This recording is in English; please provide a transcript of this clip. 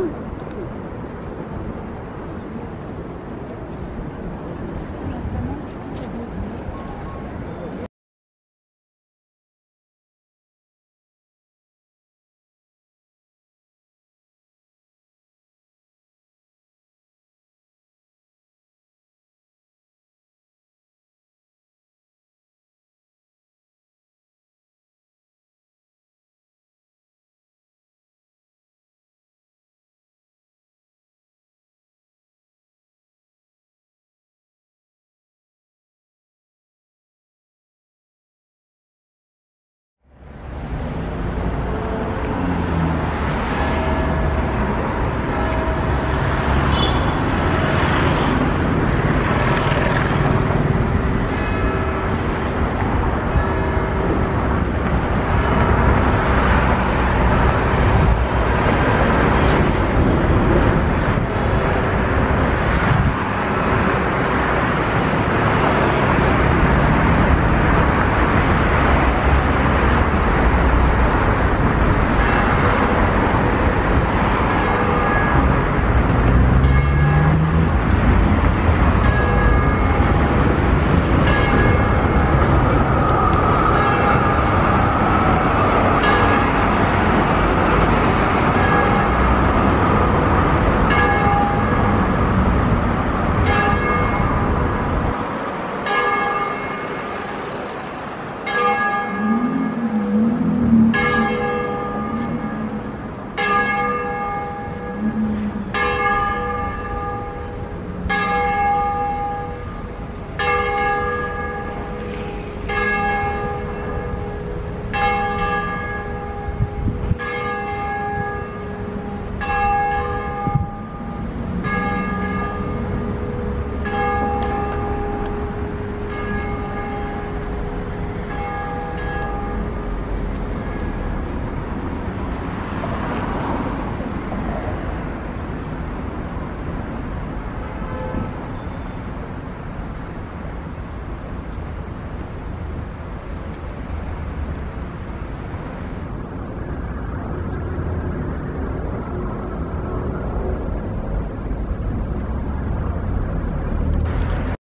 Woo!